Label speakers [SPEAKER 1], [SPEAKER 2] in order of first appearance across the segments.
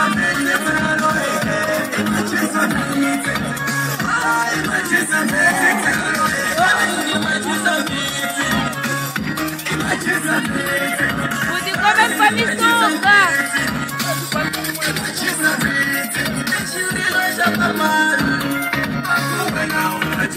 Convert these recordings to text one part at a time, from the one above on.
[SPEAKER 1] I'm a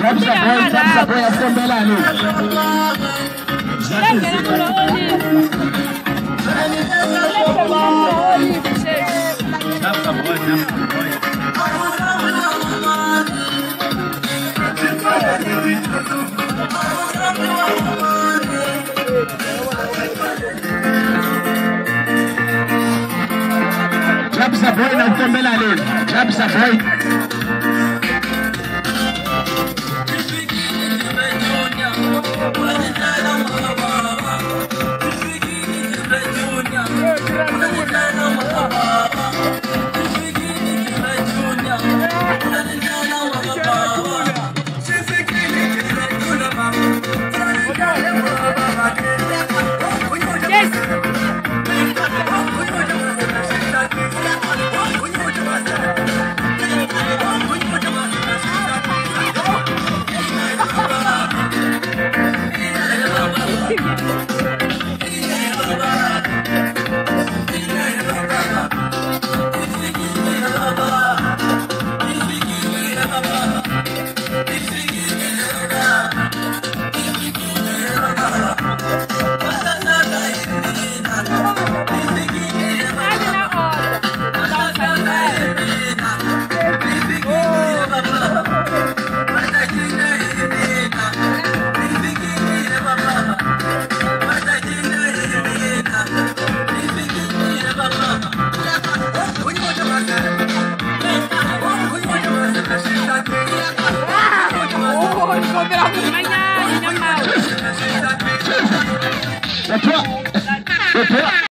[SPEAKER 2] Drop the boy, drop the boy, I'm from
[SPEAKER 1] Belani.
[SPEAKER 3] Sheikh. Trapsa
[SPEAKER 4] boy.